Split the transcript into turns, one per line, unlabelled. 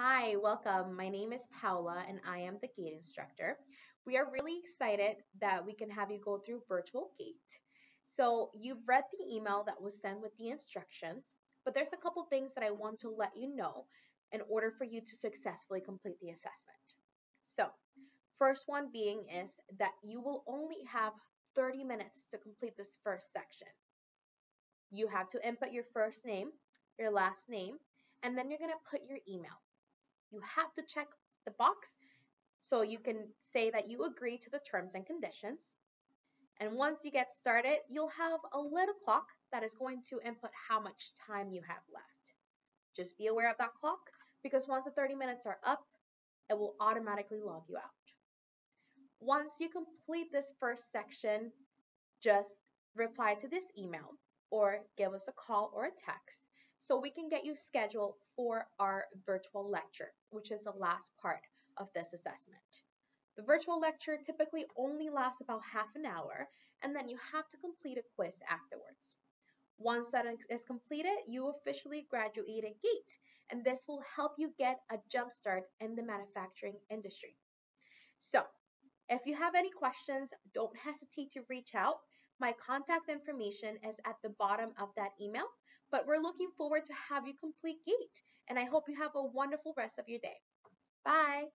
Hi, welcome. My name is Paola and I am the GATE instructor. We are really excited that we can have you go through Virtual GATE. So you've read the email that was sent with the instructions, but there's a couple things that I want to let you know in order for you to successfully complete the assessment. So first one being is that you will only have 30 minutes to complete this first section. You have to input your first name, your last name, and then you're going to put your email you have to check the box so you can say that you agree to the terms and conditions. And once you get started, you'll have a little clock that is going to input how much time you have left. Just be aware of that clock because once the 30 minutes are up, it will automatically log you out. Once you complete this first section, just reply to this email or give us a call or a text so we can get you scheduled for our virtual lecture, which is the last part of this assessment. The virtual lecture typically only lasts about half an hour, and then you have to complete a quiz afterwards. Once that is completed, you officially graduate at GATE, and this will help you get a jump start in the manufacturing industry. So, if you have any questions, don't hesitate to reach out. My contact information is at the bottom of that email, but we're looking forward to have you complete GATE, and I hope you have a wonderful rest of your day. Bye!